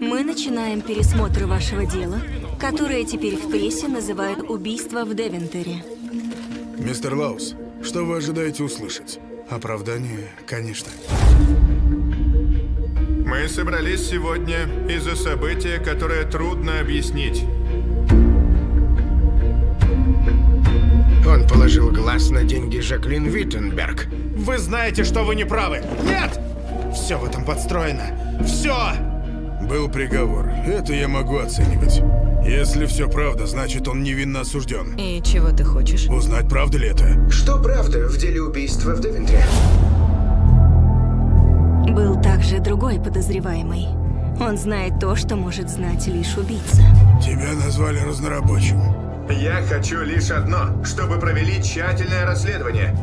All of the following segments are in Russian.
Мы начинаем пересмотр вашего дела, которое теперь в прессе называют убийство в Девентере. Мистер Лаус, что вы ожидаете услышать? Оправдание, конечно. Мы собрались сегодня из-за события, которое трудно объяснить. Он положил глаз на деньги Жаклин Виттенберг. Вы знаете, что вы не правы. Нет! Все в этом подстроено. Все! Был приговор. Это я могу оценивать. Если все правда, значит он невинно осужден. И чего ты хочешь? Узнать, правда ли это? Что правда в деле убийства в Девентре? Был также другой подозреваемый. Он знает то, что может знать лишь убийца. Тебя назвали разнорабочим. Я хочу лишь одно, чтобы провели тщательное расследование.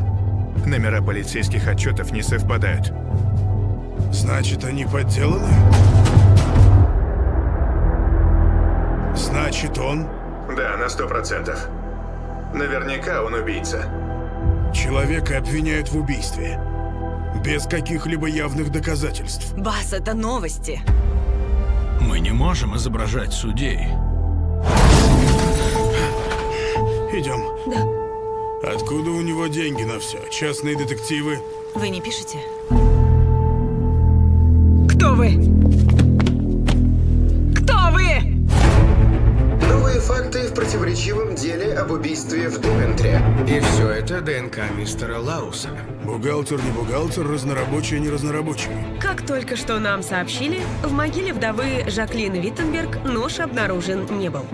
Номера полицейских отчетов не совпадают. Значит, они подделаны? Значит, он Да, на сто процентов. Наверняка он убийца. человека обвиняют в убийстве. Без каких-либо явных доказательств. Бас, это новости. Мы не можем изображать судей. Идем. Да. Откуда у него деньги на все? Частные детективы? Вы не пишете? Противоречивом деле об убийстве в Девентре. И все это ДНК мистера Лауса. Бухгалтер не бухгалтер, разнорабочий не разнорабочий. Как только что нам сообщили, в могиле вдовы Жаклин Виттенберг нож обнаружен не был.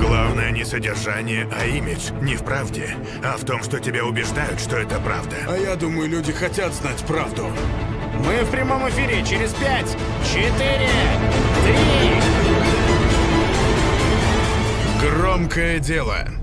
Главное не содержание, а имидж. Не в правде, а в том, что тебя убеждают, что это правда. А я думаю, люди хотят знать правду. Мы в прямом эфире через пять, четыре, три. Громкое дело.